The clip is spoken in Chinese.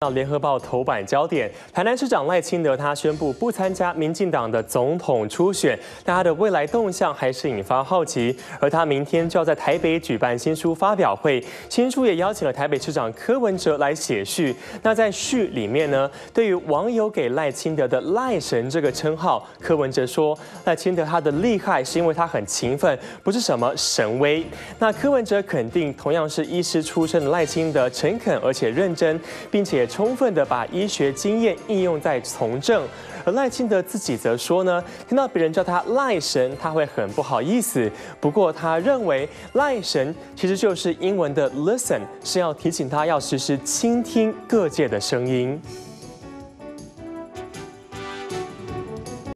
到联合报头版焦点，台南市长赖清德他宣布不参加民进党的总统初选，但他的未来动向还是引发好奇。而他明天就要在台北举办新书发表会，新书也邀请了台北市长柯文哲来写序。那在序里面呢，对于网友给赖清德的赖神这个称号，柯文哲说赖清德他的厉害是因为他很勤奋，不是什么神威。那柯文哲肯定同样是医师出身的赖清德诚恳而且认真，并且。充分的把医学经验应用在从政，而赖清德自己则说呢，听到别人叫他赖神，他会很不好意思。不过他认为赖神其实就是英文的 listen，是要提醒他要时时倾听各界的声音。